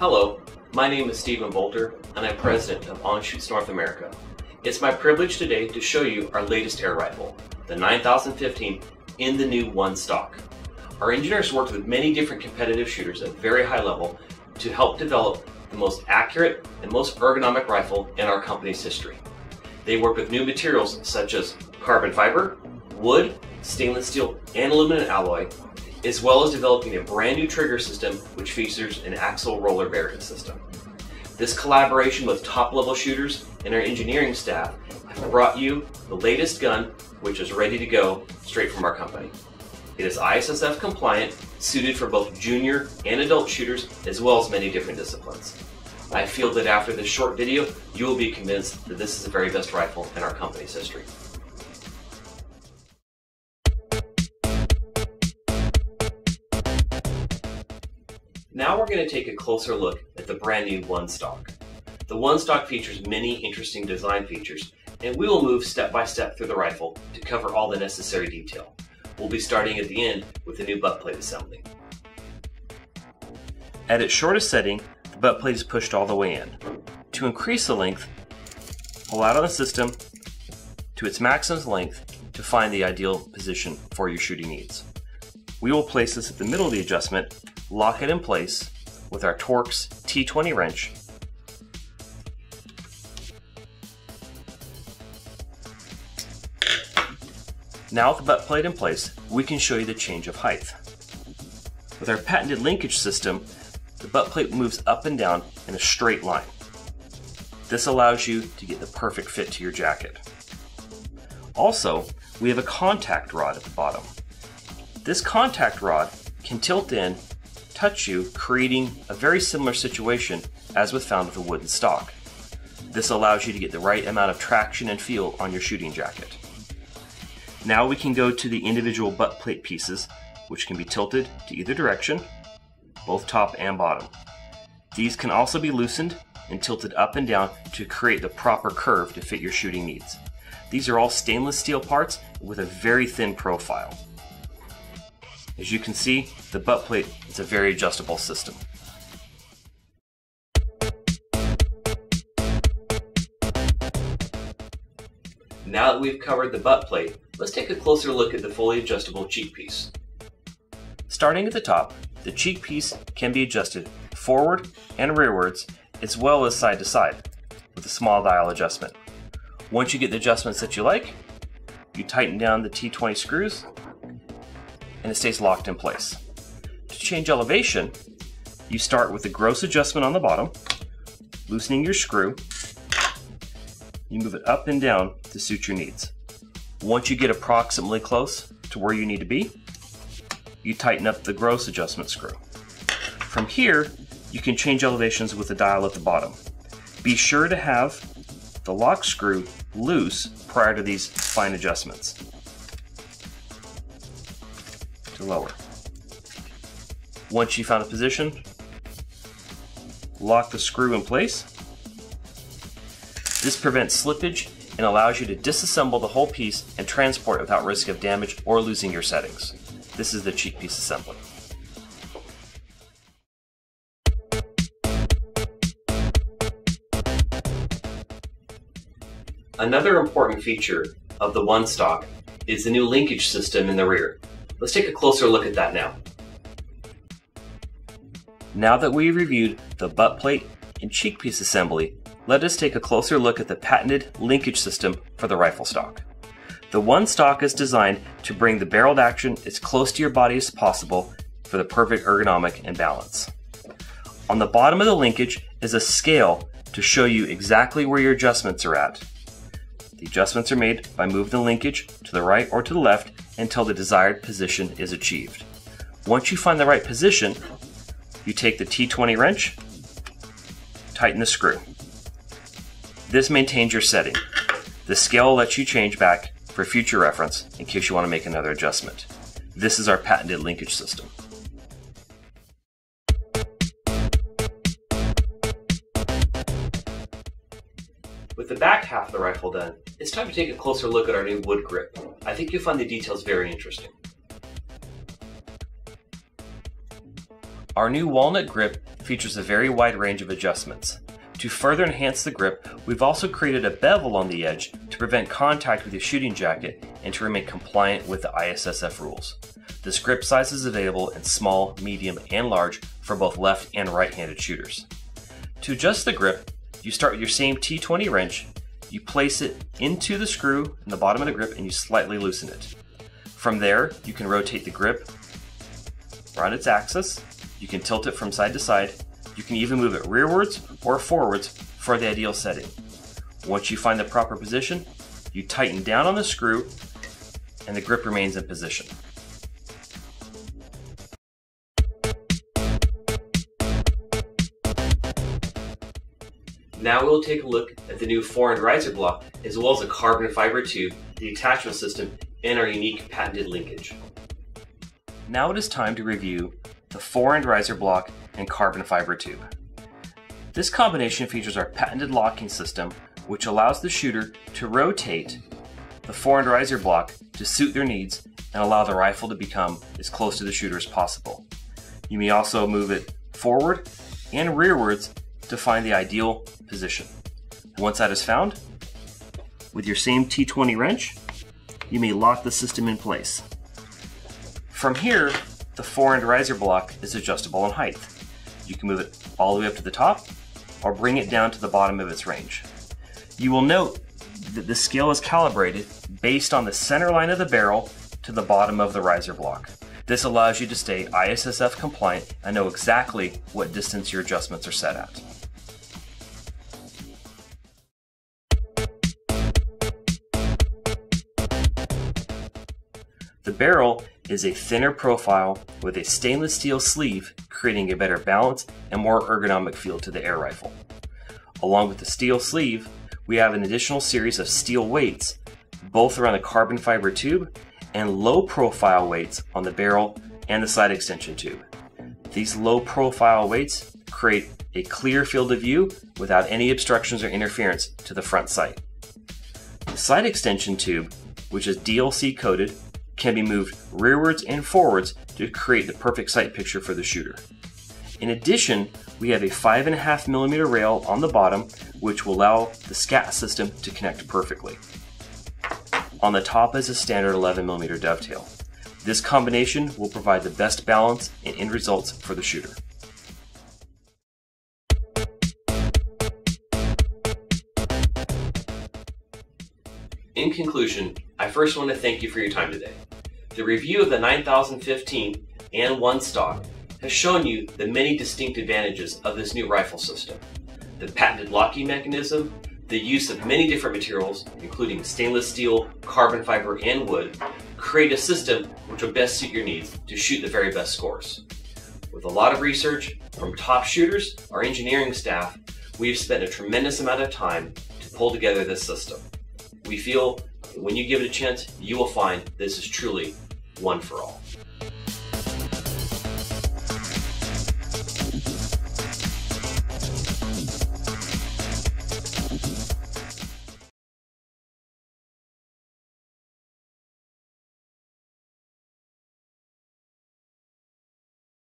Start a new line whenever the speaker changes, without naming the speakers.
Hello, my name is Stephen Bolter, and I'm president of Anschutz North America. It's my privilege today to show you our latest air rifle, the 9015 in the new one stock. Our engineers worked with many different competitive shooters at very high level to help develop the most accurate and most ergonomic rifle in our company's history. They worked with new materials such as carbon fiber, wood, stainless steel, and aluminum alloy as well as developing a brand new trigger system which features an axle roller bearing system. This collaboration with top level shooters and our engineering staff have brought you the latest gun which is ready to go straight from our company. It is ISSF compliant, suited for both junior and adult shooters as well as many different disciplines. I feel that after this short video, you will be convinced that this is the very best rifle in our company's history. Now we're going to take a closer look at the brand new One Stock. The One Stock features many interesting design features, and we will move step by step through the rifle to cover all the necessary detail. We'll be starting at the end with the new butt plate assembly. At its shortest setting, the butt plate is pushed all the way in. To increase the length, pull out on the system to its maximum length to find the ideal position for your shooting needs. We will place this at the middle of the adjustment lock it in place with our Torx T20 wrench Now with the butt plate in place, we can show you the change of height. With our patented linkage system, the butt plate moves up and down in a straight line. This allows you to get the perfect fit to your jacket. Also, we have a contact rod at the bottom. This contact rod can tilt in touch you, creating a very similar situation as with found with a wooden stock. This allows you to get the right amount of traction and feel on your shooting jacket. Now we can go to the individual butt plate pieces, which can be tilted to either direction, both top and bottom. These can also be loosened and tilted up and down to create the proper curve to fit your shooting needs. These are all stainless steel parts with a very thin profile. As you can see, the butt plate is a very adjustable system. Now that we've covered the butt plate, let's take a closer look at the fully adjustable cheek piece. Starting at the top, the cheek piece can be adjusted forward and rearwards as well as side to side with a small dial adjustment. Once you get the adjustments that you like, you tighten down the T20 screws and it stays locked in place. To change elevation, you start with the gross adjustment on the bottom, loosening your screw. You move it up and down to suit your needs. Once you get approximately close to where you need to be, you tighten up the gross adjustment screw. From here, you can change elevations with the dial at the bottom. Be sure to have the lock screw loose prior to these fine adjustments lower. Once you found a position, lock the screw in place. This prevents slippage and allows you to disassemble the whole piece and transport without risk of damage or losing your settings. This is the cheek piece assembly. Another important feature of the One Stock is the new linkage system in the rear. Let's take a closer look at that now. Now that we've reviewed the butt plate and cheek piece assembly, let us take a closer look at the patented linkage system for the rifle stock. The one stock is designed to bring the barreled action as close to your body as possible for the perfect ergonomic and balance. On the bottom of the linkage is a scale to show you exactly where your adjustments are at. The adjustments are made by moving the linkage to the right or to the left until the desired position is achieved. Once you find the right position, you take the T20 wrench, tighten the screw. This maintains your setting. The scale lets you change back for future reference in case you want to make another adjustment. This is our patented linkage system. With the back half of the rifle done, it's time to take a closer look at our new wood grip. I think you'll find the details very interesting. Our new walnut grip features a very wide range of adjustments. To further enhance the grip, we've also created a bevel on the edge to prevent contact with your shooting jacket and to remain compliant with the ISSF rules. This grip size is available in small, medium, and large for both left and right-handed shooters. To adjust the grip, you start with your same T20 wrench, you place it into the screw in the bottom of the grip and you slightly loosen it. From there, you can rotate the grip around its axis, you can tilt it from side to side, you can even move it rearwards or forwards for the ideal setting. Once you find the proper position, you tighten down on the screw and the grip remains in position. Now we'll take a look at the new fore-end riser block as well as the carbon fiber tube, the attachment system, and our unique patented linkage. Now it is time to review the fore-end riser block and carbon fiber tube. This combination features our patented locking system which allows the shooter to rotate the fore-end riser block to suit their needs and allow the rifle to become as close to the shooter as possible. You may also move it forward and rearwards to find the ideal position. Once that is found, with your same T20 wrench, you may lock the system in place. From here, the fore-end riser block is adjustable in height. You can move it all the way up to the top or bring it down to the bottom of its range. You will note that the scale is calibrated based on the center line of the barrel to the bottom of the riser block. This allows you to stay ISSF compliant and know exactly what distance your adjustments are set at. The barrel is a thinner profile with a stainless steel sleeve, creating a better balance and more ergonomic feel to the air rifle. Along with the steel sleeve, we have an additional series of steel weights, both around the carbon fiber tube and low profile weights on the barrel and the side extension tube. These low profile weights create a clear field of view without any obstructions or interference to the front sight. The side extension tube, which is DLC coated can be moved rearwards and forwards to create the perfect sight picture for the shooter. In addition, we have a 5.5 millimeter rail on the bottom, which will allow the SCATT system to connect perfectly. On the top is a standard 11 millimeter dovetail. This combination will provide the best balance and end results for the shooter. In conclusion, I first want to thank you for your time today. The review of the 9015 and one stock has shown you the many distinct advantages of this new rifle system. The patented locking mechanism, the use of many different materials, including stainless steel, carbon fiber, and wood, create a system which will best suit your needs to shoot the very best scores. With a lot of research from top shooters, our engineering staff, we have spent a tremendous amount of time to pull together this system. We feel when you give it a chance, you will find this is truly one for all.